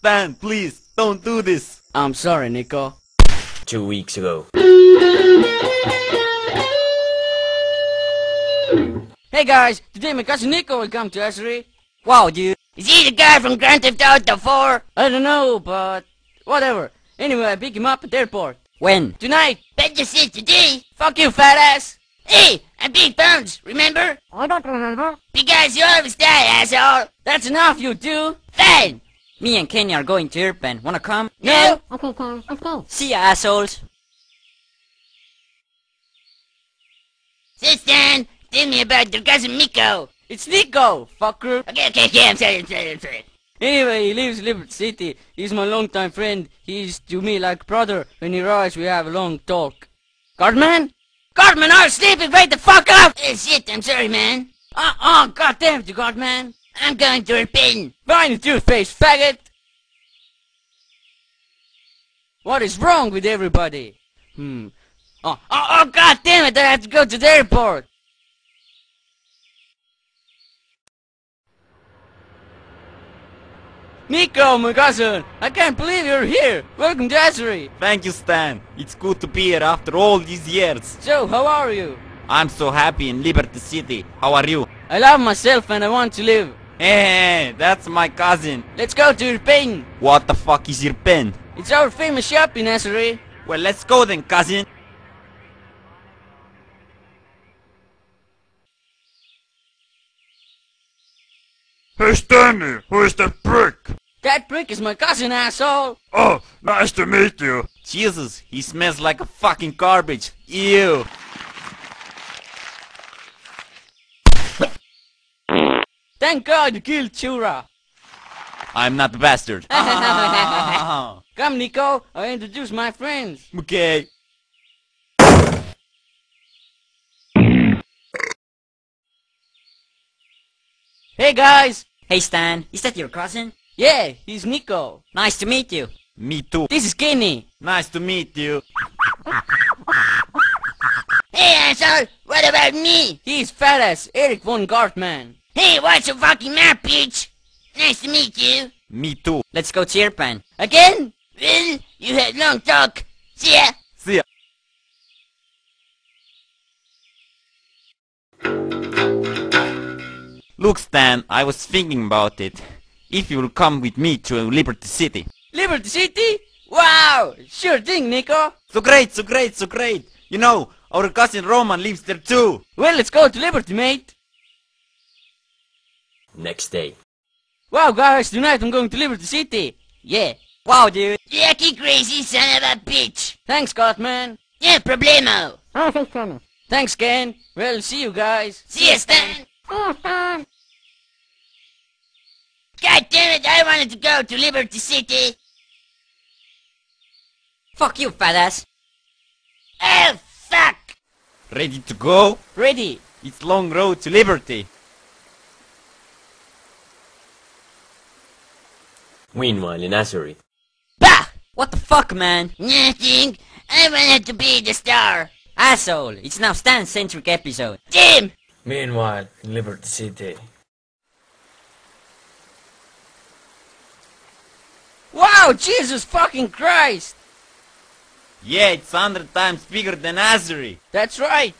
Stan, please, don't do this. I'm sorry, Nico. Two weeks ago. Hey guys, today my cousin Nico will come to Aseri. Wow, dude. Is he the guy from Grand Theft Auto 4? I don't know, but whatever. Anyway, I pick him up at the airport. When? Tonight. Bet you said today. Fuck you, fat ass. Hey, I'm Big Bones, remember? I don't remember. Because you always die, asshole. That's enough, you two. Fine. Me and Kenny are going to Irpen. Wanna come? No. Okay, fine, let's go. See ya, assholes. Stan, tell me about your cousin Miko. It's Nico, fucker. Okay, okay, okay, I'm sorry, I'm sorry, I'm sorry. Anyway, he lives in Liberty City. He's my longtime friend. He's to me like brother. When he arrives, we have a long talk. Guardman? Guardman, are you sleeping? Wake the fuck up! Oh shit, I'm sorry, man. Oh, oh, goddamn you, Guardman. I'm going to repent. Find your toothpaste, faggot! What is wrong with everybody? Hmm. Oh, oh, oh, god damn it, I have to go to the airport! Nico, my cousin! I can't believe you're here! Welcome to Aseri! Thank you, Stan. It's good to be here after all these years. So, how are you? I'm so happy in Liberty City. How are you? I love myself and I want to live. Hey, that's my cousin. Let's go to Irpin! What the fuck is your pen? It's our famous shopping in Aseri. Well, let's go then, cousin. Hey Stanley, who is that prick? That prick is my cousin, asshole! Oh, nice to meet you. Jesus, he smells like a fucking garbage. Ew. Thank God you killed Chura! I'm not a bastard. Come, Nico, I'll introduce my friends. okay. Hey guys! Hey, Stan. Is that your cousin? Yeah, he's Nico. Nice to meet you. Me too. This is Kenny. Nice to meet you. Hey, asshole, what about me? He's fat ass Eric von Gartman. Hey, watch your fucking map, bitch. Nice to meet you. Me too. Let's go to Irpen. Again? Well, you had long talk. See ya. See ya. Look, Stan, I was thinking about it. If you will come with me to Liberty City. Liberty City? Wow! Sure thing, Nico. So great, so great, so great. You know, our cousin Roman lives there too. Well, let's go to Liberty, mate. Next day. Wow, guys, tonight I'm going to Liberty City. Yeah. Wow, dude. Yucky crazy son of a bitch. Thanks, Gartman. Yeah, problemo. Oh, thanks, Tony. Thanks, Ken. Well, see you guys. See ya, Stan. Stan. God damn it, I wanted to go to Liberty City. Fuck you, fat ass. Oh, fuck. Ready to go? Ready. It's long road to Liberty. Meanwhile, in Aseri. Bah! What the fuck, man? Nothing. I wanted to be the star. Asshole. It's now Stan-centric episode. Damn! Meanwhile, in Liberty City. Wow, Jesus fucking Christ! Yeah, it's hundred times bigger than Aseri. That's right.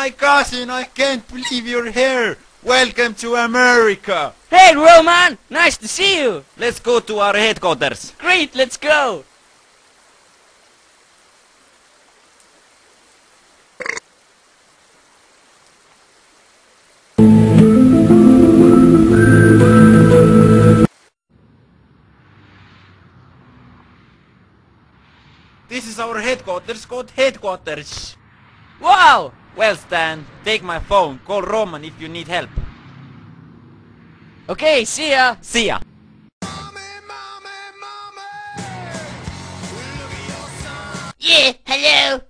my cousin, I can't believe you're here. Welcome to America. Hey, Roman, nice to see you. Let's go to our headquarters. Great, let's go. This is our headquarters called headquarters. Wow! Well, Stan, take my phone. Call Roman if you need help. Okay, see ya! See ya. Yeah, hello?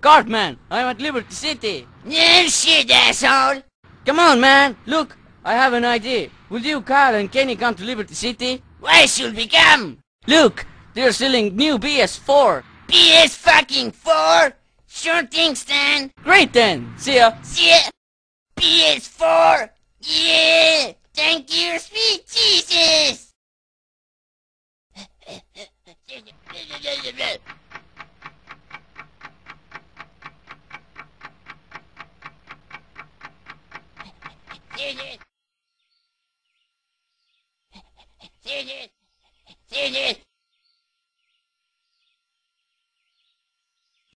Cartman, I'm at Liberty City. No shit, asshole. Come on, man. Look, I have an idea. Will you, Kyle, and Kenny come to Liberty City? Why should we come? Look, they're selling new PS4. PS fucking 4? Sure thing, Stan. Great then. See ya. See ya. PS4? Yeah! Thank you, sweet Jesus!